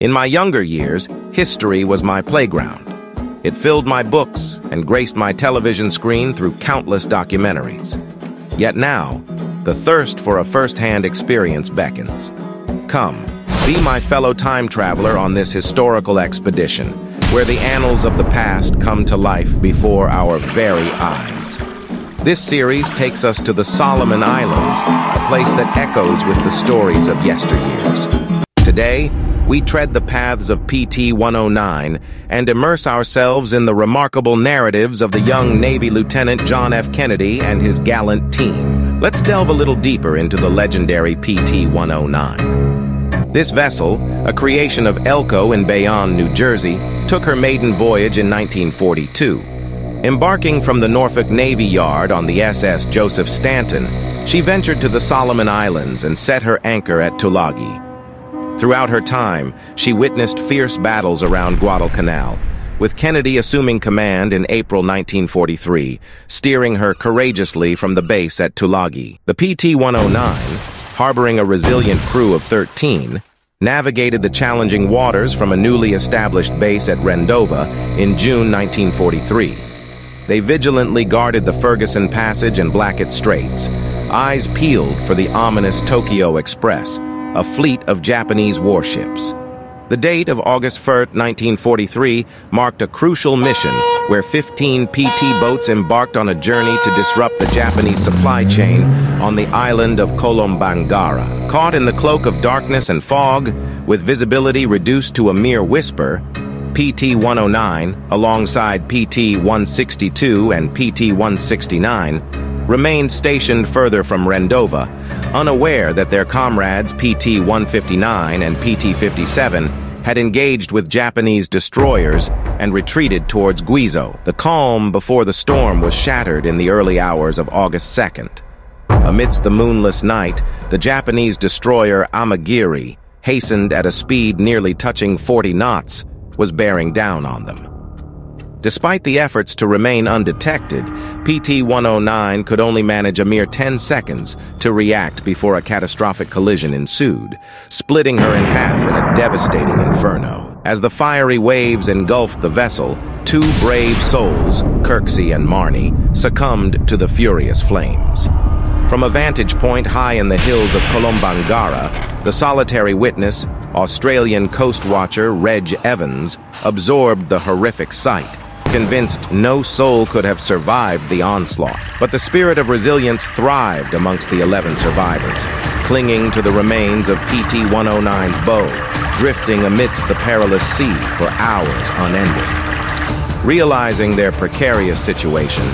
In my younger years, history was my playground. It filled my books and graced my television screen through countless documentaries. Yet now, the thirst for a first-hand experience beckons. Come, be my fellow time traveler on this historical expedition, where the annals of the past come to life before our very eyes. This series takes us to the Solomon Islands, a place that echoes with the stories of yesteryears. Today, we tread the paths of PT 109 and immerse ourselves in the remarkable narratives of the young Navy Lieutenant John F. Kennedy and his gallant team. Let's delve a little deeper into the legendary PT 109. This vessel, a creation of Elco in Bayonne, New Jersey, took her maiden voyage in 1942. Embarking from the Norfolk Navy Yard on the SS Joseph Stanton, she ventured to the Solomon Islands and set her anchor at Tulagi. Throughout her time, she witnessed fierce battles around Guadalcanal, with Kennedy assuming command in April 1943, steering her courageously from the base at Tulagi. The PT-109, harboring a resilient crew of 13, navigated the challenging waters from a newly established base at Rendova in June 1943. They vigilantly guarded the Ferguson Passage and Blackett Straits, eyes peeled for the ominous Tokyo Express, a fleet of Japanese warships. The date of August 1, 1943 marked a crucial mission where 15 PT boats embarked on a journey to disrupt the Japanese supply chain on the island of Kolombangara. Caught in the cloak of darkness and fog, with visibility reduced to a mere whisper, PT-109, alongside PT-162 and PT-169, remained stationed further from Rendova, unaware that their comrades PT-159 and PT-57 had engaged with Japanese destroyers and retreated towards Gizo. The calm before the storm was shattered in the early hours of August 2nd. Amidst the moonless night, the Japanese destroyer Amagiri, hastened at a speed nearly touching 40 knots, was bearing down on them. Despite the efforts to remain undetected, PT-109 could only manage a mere 10 seconds to react before a catastrophic collision ensued, splitting her in half in a devastating inferno. As the fiery waves engulfed the vessel, two brave souls, Kirksey and Marney, succumbed to the furious flames. From a vantage point high in the hills of Kolombangara, the solitary witness, Australian coast watcher Reg Evans, absorbed the horrific sight convinced no soul could have survived the onslaught. But the spirit of resilience thrived amongst the 11 survivors, clinging to the remains of PT-109's bow, drifting amidst the perilous sea for hours unending. Realizing their precarious situation,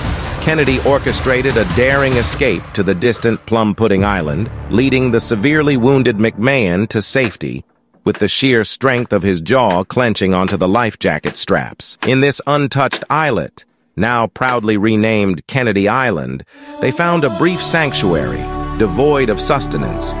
Kennedy orchestrated a daring escape to the distant Plum Pudding Island, leading the severely wounded McMahon to safety with the sheer strength of his jaw clenching onto the life jacket straps. In this untouched islet, now proudly renamed Kennedy Island, they found a brief sanctuary, devoid of sustenance,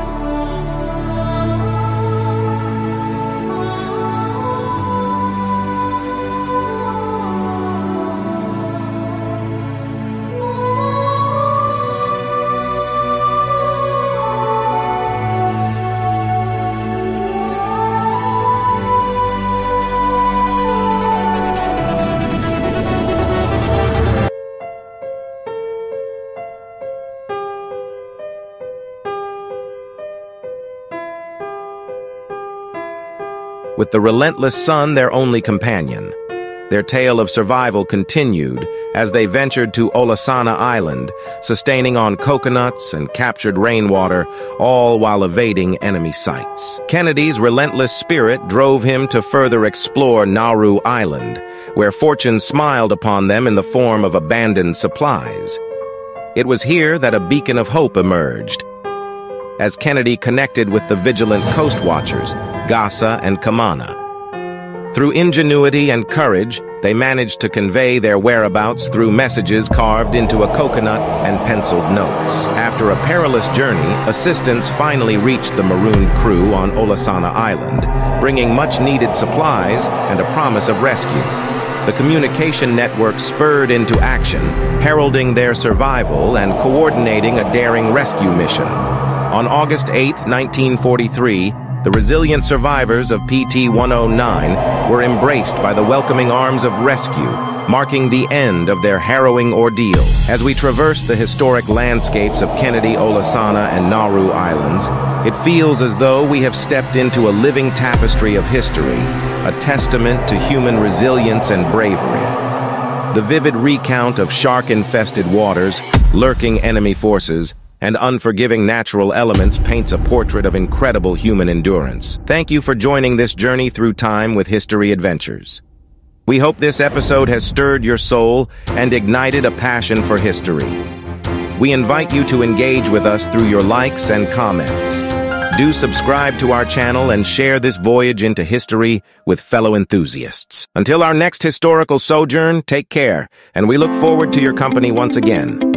with the relentless sun their only companion. Their tale of survival continued as they ventured to Olasana Island, sustaining on coconuts and captured rainwater, all while evading enemy sights. Kennedy's relentless spirit drove him to further explore Naru Island, where fortune smiled upon them in the form of abandoned supplies. It was here that a beacon of hope emerged, as Kennedy connected with the vigilant coast watchers, Gasa and Kumana. Through ingenuity and courage, they managed to convey their whereabouts through messages carved into a coconut and penciled notes. After a perilous journey, assistance finally reached the marooned crew on Olasana Island, bringing much-needed supplies and a promise of rescue. The communication network spurred into action, heralding their survival and coordinating a daring rescue mission. On August 8, 1943, the resilient survivors of PT-109 were embraced by the welcoming arms of rescue, marking the end of their harrowing ordeal. As we traverse the historic landscapes of Kennedy, Olasana, and Naru Islands, it feels as though we have stepped into a living tapestry of history, a testament to human resilience and bravery. The vivid recount of shark-infested waters, lurking enemy forces, and unforgiving natural elements paints a portrait of incredible human endurance. Thank you for joining this journey through time with History Adventures. We hope this episode has stirred your soul and ignited a passion for history. We invite you to engage with us through your likes and comments. Do subscribe to our channel and share this voyage into history with fellow enthusiasts. Until our next historical sojourn, take care, and we look forward to your company once again.